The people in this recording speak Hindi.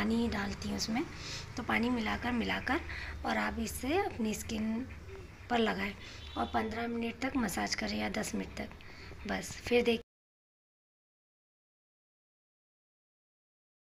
पानी ही डालती हूँ उसमें। तो पानी मिलाकर मिलाकर और आप इससे अपनी स्किन पर लगाएँ और पंद्रह मिनट तक मसाज करें या दस मिनट तक। बस, फिर देख